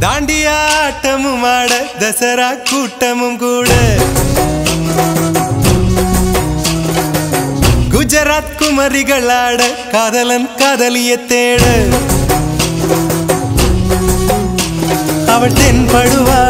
தாண்டியாட்டமும் ஆட தசரா கூட்டமும் கூட. குஜராத் குமரிகள் ஆட காதலன் காதலிய தேட. அவள் தென்படுவாளோ.